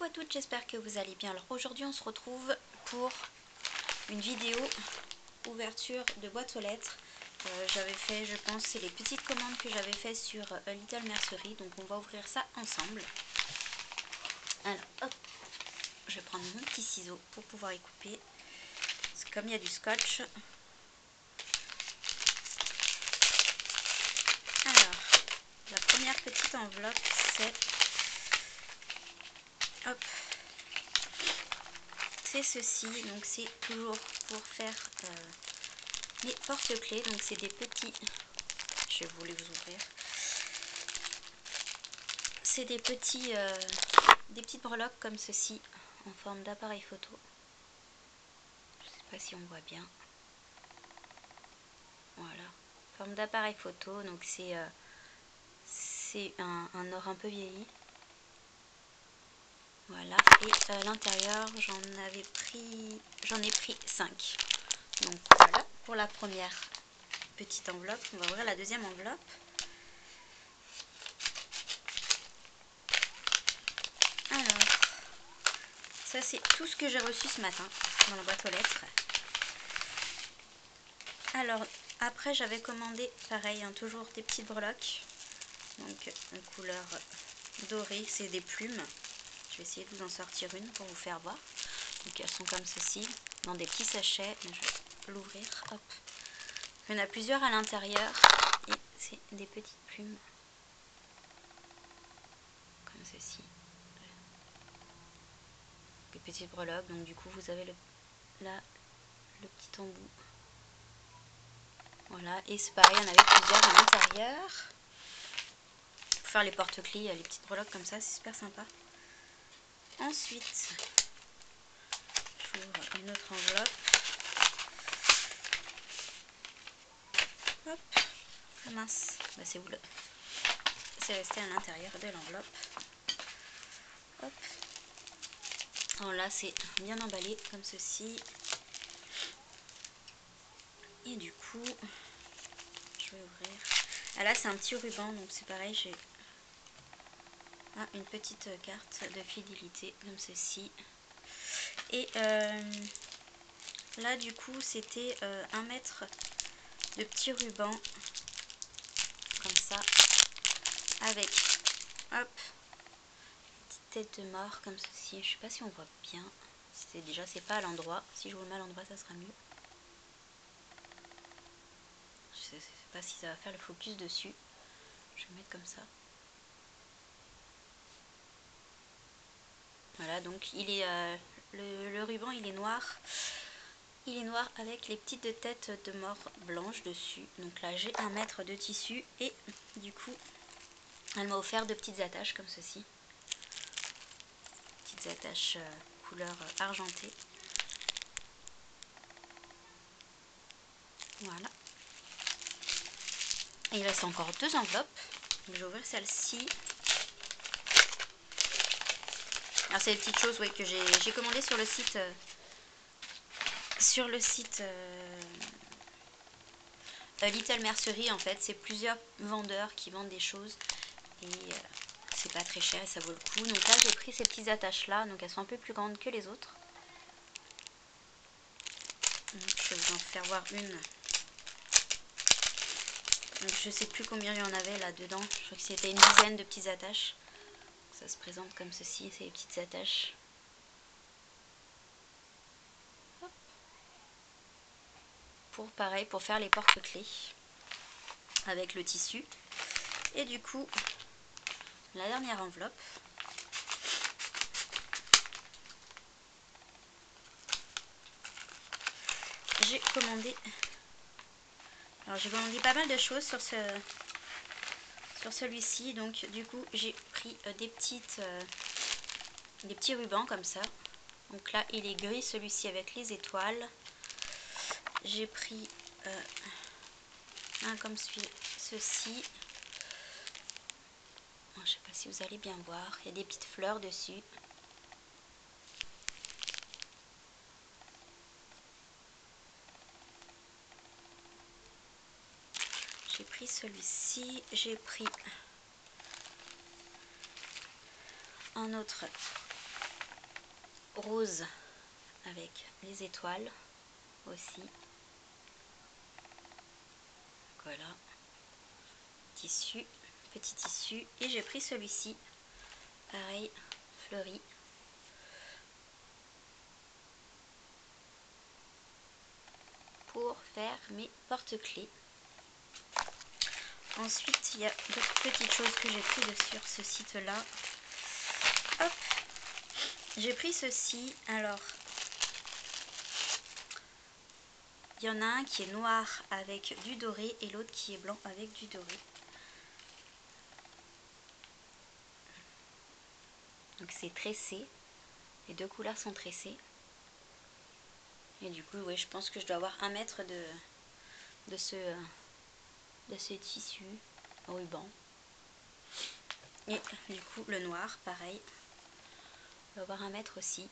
Coucou à toutes, j'espère que vous allez bien. Alors aujourd'hui on se retrouve pour une vidéo ouverture de boîte aux lettres. Euh, j'avais fait, je pense, c'est les petites commandes que j'avais fait sur euh, Little Mercery. Donc on va ouvrir ça ensemble. Alors hop, je vais prendre mon petit ciseau pour pouvoir y couper. Parce que comme il y a du scotch. Alors, la première petite enveloppe c'est C'est ceci, donc c'est toujours pour faire euh, les porte-clés. Donc c'est des petits, je vais vous ouvrir. C'est des petits, euh, des petites breloques comme ceci en forme d'appareil photo. Je sais pas si on voit bien. Voilà, forme d'appareil photo. Donc c'est euh, un or un peu vieilli. Voilà, et à l'intérieur, j'en avais pris, j'en ai pris 5. Donc voilà, pour la première petite enveloppe, on va ouvrir la deuxième enveloppe. Alors, ça c'est tout ce que j'ai reçu ce matin dans la boîte aux lettres. Alors, après j'avais commandé, pareil, hein, toujours des petites breloques. Donc en couleur dorée, c'est des plumes. Vais essayer de vous en sortir une pour vous faire voir. Donc elles sont comme ceci, dans des petits sachets. Je vais l'ouvrir. Il y en a plusieurs à l'intérieur. Et c'est des petites plumes. Comme ceci. Des petites breloques. Donc du coup vous avez le, là le petit embout. Voilà. Et c'est pareil, il y en avait plusieurs à l'intérieur. Pour faire les porte-clés, il y a les petites breloques comme ça. C'est super sympa. Ensuite, j'ouvre une autre enveloppe. Hop, mince, bah, c'est le C'est resté à l'intérieur de l'enveloppe. Hop. Alors là, c'est bien emballé comme ceci. Et du coup, je vais ouvrir. Ah là, c'est un petit ruban, donc c'est pareil, j'ai ah, une petite carte de fidélité comme ceci. Et euh, là du coup c'était euh, un mètre de petits rubans comme ça avec hop petite tête de mort comme ceci. Je sais pas si on voit bien. C'est déjà c'est pas à l'endroit. Si je vous le mets à l'endroit ça sera mieux. Je sais pas si ça va faire le focus dessus. Je vais mettre comme ça. Voilà, donc il est euh, le, ruban il est noir. Il est noir avec les petites têtes de mort blanches dessus. Donc là j'ai un mètre de tissu et du coup elle m'a offert de petites attaches comme ceci. Petites attaches euh, couleur argentée. Voilà. Il reste encore deux enveloppes. je vais ouvrir celle-ci. Alors c'est des petites choses que j'ai commandé sur le site euh, sur le site euh, euh, Little Mercery en fait. C'est plusieurs vendeurs qui vendent des choses et c'est pas très cher et ça vaut le coup. Donc là j'ai pris ces petites attaches là, donc elles sont un peu plus grandes que les autres. je vais vous en faire voir une. Donc je sais plus combien il y en avait là dedans. Je crois que c'était une dizaine de petites attaches. Ça se présente comme ceci, c'est les petites attaches. Pour pareil, pour faire les porte-clés avec le tissu. Et du coup, la dernière enveloppe. J'ai commandé alors j'ai commandé pas mal de choses sur ce, sur celui-ci. Donc du coup j'ai pris euh, des petites euh, des petits rubans comme ça. Donc là il est gris celui-ci avec les étoiles. J'ai pris euh, un comme ceci. je sais pas si vous allez bien voir. Il y a des petites fleurs dessus. J'ai pris celui-ci, j'ai pris un autre rose avec les étoiles aussi. Voilà. Tissu, petit tissu. Et j'ai pris celui-ci. Pareil, fleuri. Pour faire mes porte-clés. Ensuite, il y a d'autres petites choses que j'ai pris de sur ce site-là. Hop J'ai pris ceci. Alors, il y en a un qui est noir avec du doré et l'autre qui est blanc avec du doré. Donc c'est tressé. Les deux couleurs sont tressées. Et du coup, oui, je pense que je dois avoir un mètre de, de ce de ce tissu ruban. Et du coup, le noir, pareil. Va avoir un mètre aussi.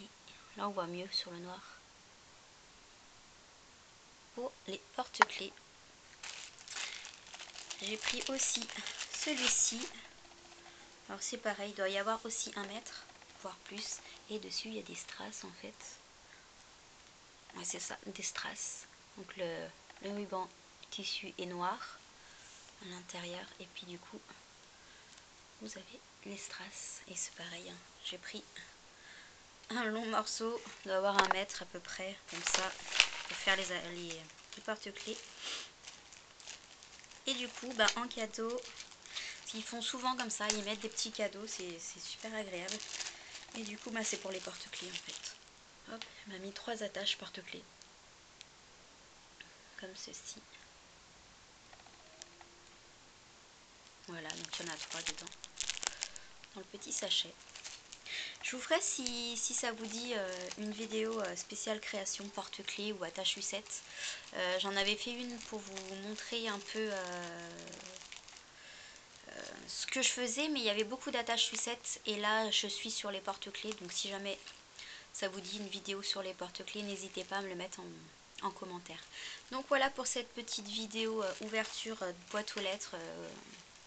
Et là, on voit mieux sur le noir. Pour les porte-clés. J'ai pris aussi celui-ci. Alors c'est pareil, il doit y avoir aussi un mètre, voire plus. Et dessus, il y a des strass en fait. C'est ça, des strass. Donc le, le ruban tissu est noir à l'intérieur. Et puis du coup vous avez les strass. Et c'est pareil hein. j'ai pris un long morceau. D'avoir un mètre à peu près. Comme ça pour faire les, les, porte-clés. Et du coup bah, en cadeau ils font souvent comme ça ils mettent des petits cadeaux. C'est super agréable. Et du coup bah, c'est pour les porte-clés en fait. Hop m'a mis trois attaches porte-clés. Comme ceci Voilà, donc il y en a trois dedans. Dans le petit sachet. Je vous ferai, si, ça vous dit, euh, une vidéo euh, spéciale création porte-clés ou attache sucette. Euh, j'en avais fait une pour vous montrer un peu ce que je faisais, mais il y avait beaucoup d'attaches sucettes. Et là, je suis sur les porte-clés. Donc si jamais ça vous dit une vidéo sur les porte-clés, n'hésitez pas à me le mettre en, en, commentaire. Donc voilà pour cette petite vidéo ouverture de boîte aux lettres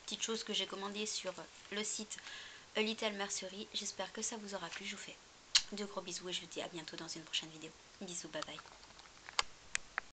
petite chose que j'ai commandé sur le site A Little Mercery. J'espère que ça vous aura plu. Je vous fais de gros bisous et je vous dis à bientôt dans une prochaine vidéo. Bisous, bye bye.